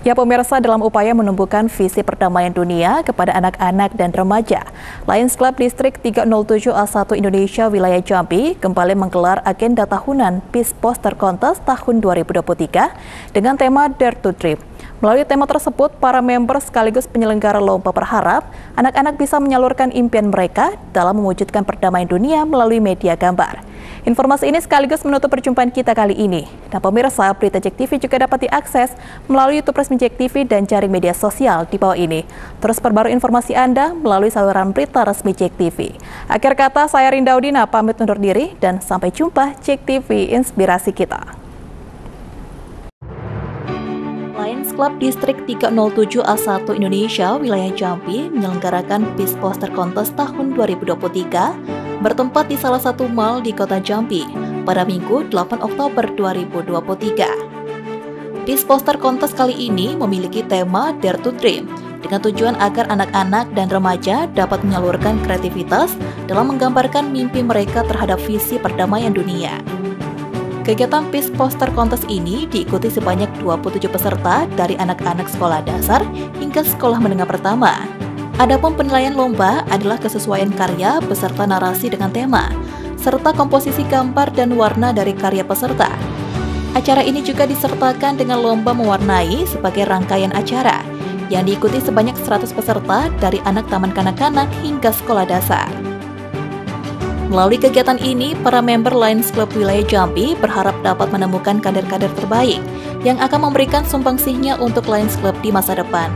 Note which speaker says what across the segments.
Speaker 1: Ya pemirsa dalam upaya menumbuhkan visi perdamaian dunia kepada anak-anak dan remaja, Lions Club Distrik 307 A1 Indonesia wilayah Jambi kembali menggelar agenda tahunan Peace Poster Contest tahun 2023 dengan tema Dare to Dream. Melalui tema tersebut, para member sekaligus penyelenggara lomba berharap anak-anak bisa menyalurkan impian mereka dalam mewujudkan perdamaian dunia melalui media gambar. Informasi ini sekaligus menutup perjumpaan kita kali ini. Nah pemirsa, berita Jek TV juga dapat diakses melalui YouTube resmi Jek TV dan jaring media sosial di bawah ini. Terus perbarui informasi Anda melalui saluran berita resmi Jek TV. Akhir kata, saya Rinda Udina pamit undur diri dan sampai jumpa Jek TV Inspirasi Kita. Lions Club Distrik 307 A1 Indonesia wilayah Jambi menyelenggarakan Peace Poster Contest tahun 2023 bertempat di salah satu mall di kota Jambi pada Minggu 8 Oktober 2023. Dis poster kontes kali ini memiliki tema Dare to Dream dengan tujuan agar anak-anak dan remaja dapat menyalurkan kreativitas dalam menggambarkan mimpi mereka terhadap visi perdamaian dunia. Kegiatan Peace Poster Contest ini diikuti sebanyak 27 peserta dari anak-anak sekolah dasar hingga sekolah menengah pertama Adapun penilaian lomba adalah kesesuaian karya beserta narasi dengan tema, serta komposisi gambar dan warna dari karya peserta. Acara ini juga disertakan dengan lomba mewarnai sebagai rangkaian acara yang diikuti sebanyak 100 peserta dari anak taman kanak-kanak hingga sekolah dasar. Melalui kegiatan ini, para member Lions Club wilayah Jambi berharap dapat menemukan kader-kader terbaik yang akan memberikan sumbangsihnya untuk Lions Club di masa depan.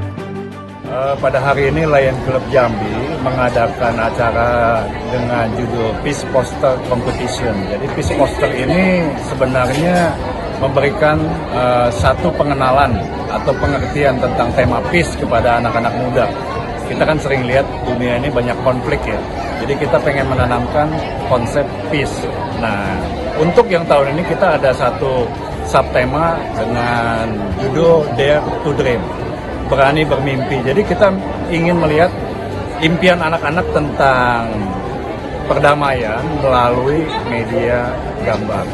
Speaker 2: Uh, pada hari ini Lion Club Jambi mengadakan acara dengan judul Peace Poster Competition. Jadi Peace Poster ini sebenarnya memberikan uh, satu pengenalan atau pengertian tentang tema peace kepada anak-anak muda. Kita kan sering lihat dunia ini banyak konflik ya. Jadi kita pengen menanamkan konsep peace. Nah, untuk yang tahun ini kita ada satu subtema dengan judul Dare to Dream berani bermimpi. Jadi kita ingin melihat impian anak-anak tentang perdamaian melalui media gambar.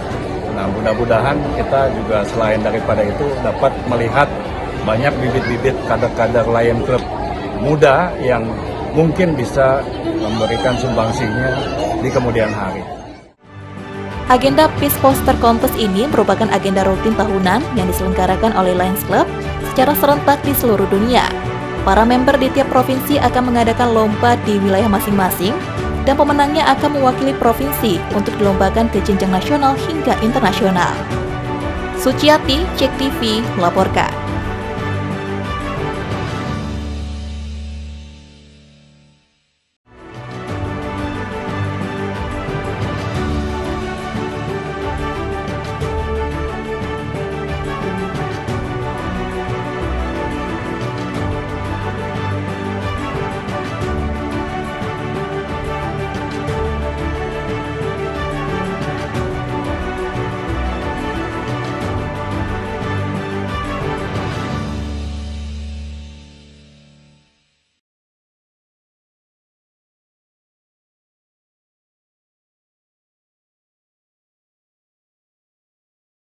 Speaker 2: Nah, mudah-mudahan kita juga selain daripada itu dapat melihat banyak bibit-bibit kader-kader Lion Club muda yang mungkin bisa memberikan sumbangsihnya di kemudian hari.
Speaker 1: Agenda Peace Poster Contest ini merupakan agenda rutin tahunan yang diselenggarakan oleh Lions Club secara serentak di seluruh dunia. Para member di tiap provinsi akan mengadakan lomba di wilayah masing-masing dan pemenangnya akan mewakili provinsi untuk dilombakan ke jenjang nasional hingga internasional. Suciati, Cek TV, melaporkan.